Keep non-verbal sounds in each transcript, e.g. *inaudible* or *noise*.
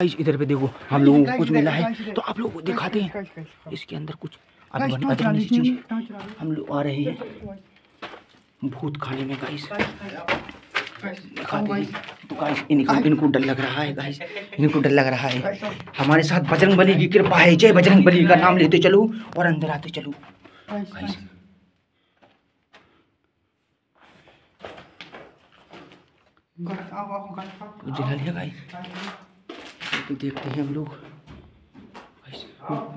Guys इधर पे देखो हम लोगों को कुछ मिला है तो आप लोगों को दिखाते हैं। इसके अंदर कुछ चीज़। हम लोग आ रहे हैं। भूत खाने में गाइस दिखाते हैं तो गाइस इनको इनको डर लग रहा है गाइस इनको डर लग रहा है। हमारे साथ बजरंग बली की कृपा है। जय बजरंग बली का नाम लेते चलो और अंदर आते चलो। गाइस जला लिया गाइस तो देखते हैं हम लोग।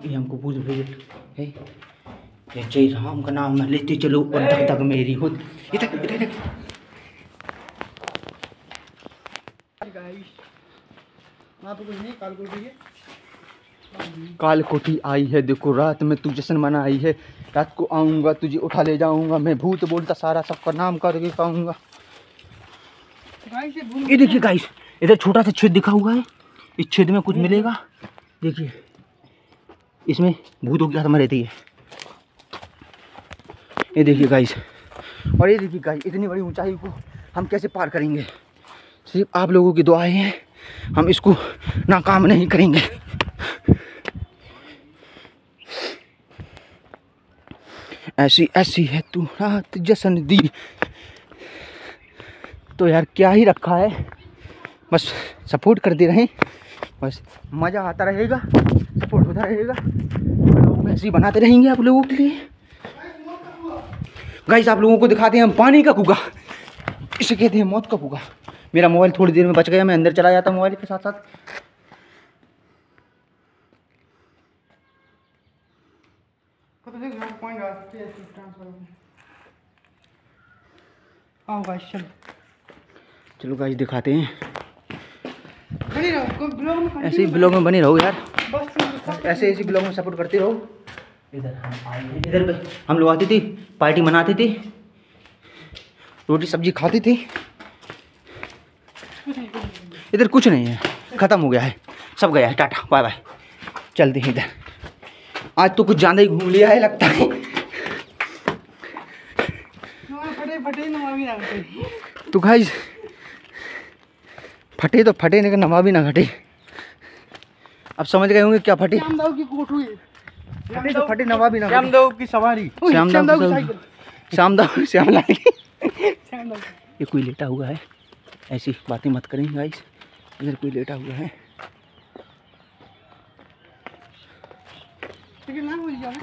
ये हमको भूल भेज है ये जय राम का नाम मैं लेते चलो और धक धक मेरी हो इधर इधर इधर काल कोठी आई है देखो रात में तू जश्न मना आई है। रात को आऊँगा तुझे उठा ले जाऊँगा मैं भूत बोलता सारा सबका नाम करके पाऊँगा ये देखिए गाइस इधर छोटा सा छेद दिखा हुआ है। इस छेद में कुछ मिलेगा? देखिए। इसमें भूतों की आत्मा रहती है। ये देखिए गाइस और ये देखिए गाइस इतनी बड़ी ऊंचाई को हम कैसे पार करेंगे? सिर्फ़ आप लोगों की दुआएँ हैं। हम इसको नाकाम नहीं करेंगे। ऐसी ऐसी है तू रात जसन दी तो यार क्या ही रखा है? बस सपोर्ट करते रहें। बस मज़ा आता रहेगा सपोर्ट होता रहेगा। लोग ऐसे ही बनाते रहेंगे आप लोगों के लिए। गाइस आप लोगों को दिखाते हैं हम पानी का कुआ। इसे कहते हैं मौत का कुआ। मेरा मोबाइल थोड़ी देर में बच गया मैं अंदर चला जाता मोबाइल के साथ साथ आओ गाइस चलो। चलो गाइस दिखाते हैं। बनी रहो ऐसे ही ब्लॉग में बने रहो यार। ऐसे ऐसे ब्लॉग में सपोर्ट करते रहो। इधर हम इधर पे हम लोग आते थे पार्टी मनाते थे। रोटी सब्ज़ी खाते थे। इधर कुछ नहीं है ख़त्म हो गया है। सब गया है टाटा बाय बाय चलते हैं इधर। आज तो कुछ ज़्यादा ही घूम लिया है लगता है। फटे तो गाइस फटे तो फटे लेकिन नमा भी ना घटे। अब समझ गए होंगे क्या फटे। फटे तो फटे नवा भी ना की सवारी। श्यामदाव श्यामदाव ये कोई लेटा हुआ है। ऐसी बातें मत करें गाइस इधर कोई लेटा हुआ है। टिकट ना बोली जाओ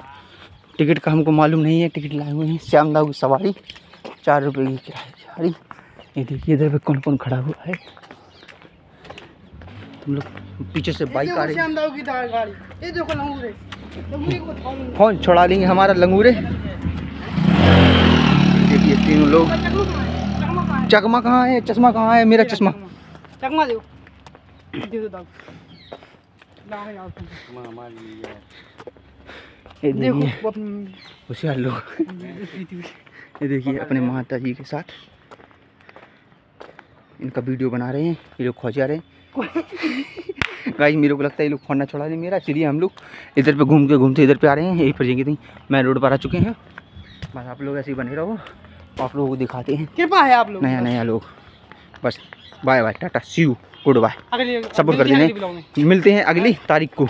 टिकट का हमको मालूम नहीं है टिकट लाए हुए हैं। श्यामदाव की सवारी चार रुपये की किराए की सवारी ये देखिए इधर पे कौन कौन खड़ा हुआ है। तुम लोग पीछे से बाइक आ रही। है ये देखो लंगूरे फ़ोन छोड़ा लेंगे हमारा लंगूरे? देखिए तीनों लोग। चकमा कहाँ है? चश्मा कहाँ है? मेरा चश्मा। चकमा दो देखो होशियार लोग। ये देखिए अपने माता जी के साथ। इनका वीडियो बना रहे हैं ये लोग खोजा रहे हैं। *laughs* गाइस मेरे को लगता है ये लोग खोना छोड़ा नहीं मेरा इसलिए हम लोग इधर पे घूम के घूमते इधर पे आ रहे हैं यहीं पर जाएँगे मैं रोड पर आ चुके हैं। बस आप लोग ऐसे ही बने रहो आप लोगों को दिखाते हैं। कृपा है आप लोग नया नया लोग। बस bye bye tata see you goodbye support कर देने। मिलते हैं अगली तारीख को।